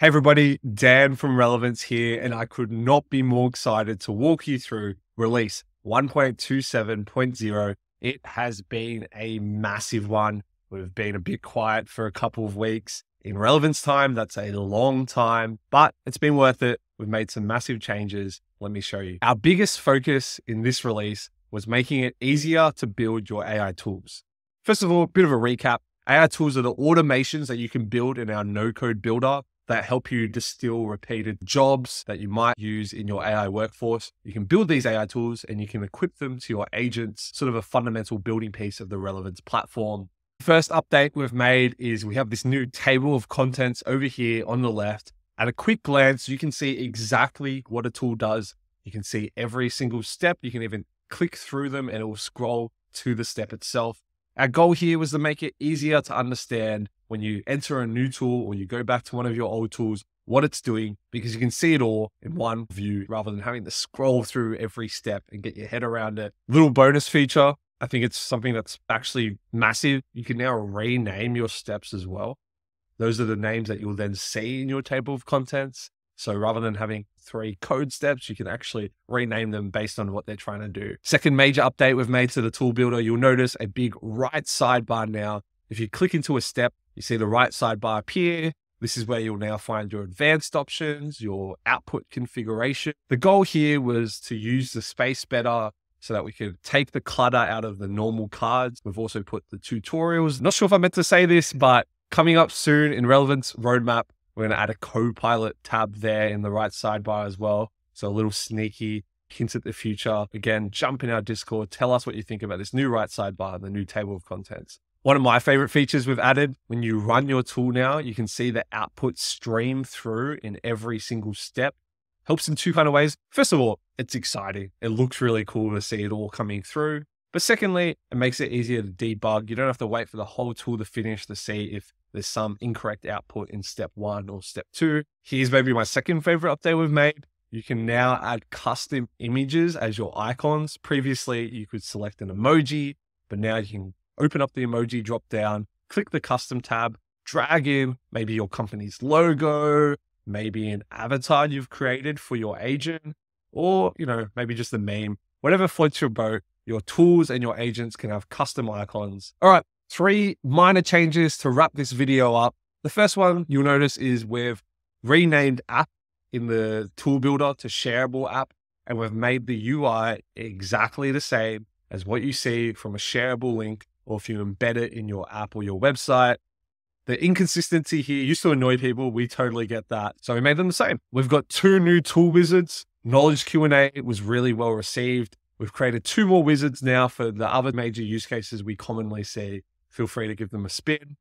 Hey, everybody, Dan from Relevance here, and I could not be more excited to walk you through release 1.27.0. It has been a massive one. We've been a bit quiet for a couple of weeks. In relevance time, that's a long time, but it's been worth it. We've made some massive changes. Let me show you. Our biggest focus in this release was making it easier to build your AI tools. First of all, a bit of a recap. AI tools are the automations that you can build in our no code builder that help you distill repeated jobs that you might use in your AI workforce. You can build these AI tools and you can equip them to your agents, sort of a fundamental building piece of the relevance platform. First update we've made is we have this new table of contents over here on the left. At a quick glance, you can see exactly what a tool does. You can see every single step. You can even click through them and it will scroll to the step itself. Our goal here was to make it easier to understand when you enter a new tool or you go back to one of your old tools, what it's doing, because you can see it all in one view rather than having to scroll through every step and get your head around it. Little bonus feature. I think it's something that's actually massive. You can now rename your steps as well. Those are the names that you'll then see in your table of contents. So rather than having three code steps, you can actually rename them based on what they're trying to do. Second major update we've made to the tool builder, you'll notice a big right sidebar now. If you click into a step, you see the right sidebar appear. This is where you'll now find your advanced options, your output configuration. The goal here was to use the space better so that we could take the clutter out of the normal cards. We've also put the tutorials. Not sure if I meant to say this, but coming up soon in Relevance Roadmap, we're going to add a Copilot tab there in the right sidebar as well. So a little sneaky hint at the future. Again, jump in our Discord. Tell us what you think about this new right sidebar and the new table of contents. One of my favorite features we've added when you run your tool now, you can see the output stream through in every single step. Helps in two kind of ways. First of all, it's exciting. It looks really cool to see it all coming through. But secondly, it makes it easier to debug. You don't have to wait for the whole tool to finish to see if there's some incorrect output in step one or step two. Here's maybe my second favorite update we've made. You can now add custom images as your icons. Previously, you could select an emoji, but now you can open up the emoji drop down, click the custom tab, drag in maybe your company's logo, maybe an avatar you've created for your agent, or, you know, maybe just a meme, whatever floats your boat. Your tools and your agents can have custom icons. All right, three minor changes to wrap this video up. The first one you'll notice is we've renamed app in the tool builder to shareable app, and we've made the UI exactly the same as what you see from a shareable link or if you embed it in your app or your website. The inconsistency here used to annoy people. We totally get that. So we made them the same. We've got two new tool wizards. Knowledge Q&A it was really well received. We've created two more wizards now for the other major use cases we commonly see. Feel free to give them a spin.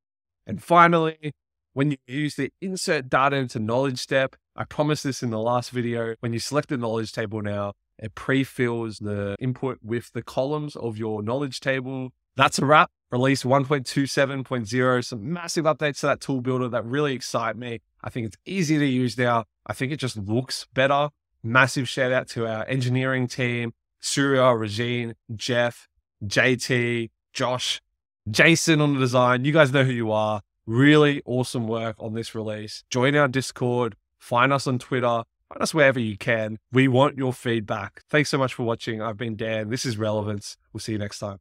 And finally, when you use the insert data into knowledge step, I promised this in the last video. When you select the knowledge table now, it pre-fills the input with the columns of your knowledge table. That's a wrap. Release 1.27.0, some massive updates to that tool builder that really excite me. I think it's easy to use now. I think it just looks better. Massive shout out to our engineering team, Surya, Regine, Jeff, JT, Josh, Jason on the design. You guys know who you are. Really awesome work on this release. Join our Discord, find us on Twitter, find us wherever you can. We want your feedback. Thanks so much for watching. I've been Dan. This is Relevance. We'll see you next time.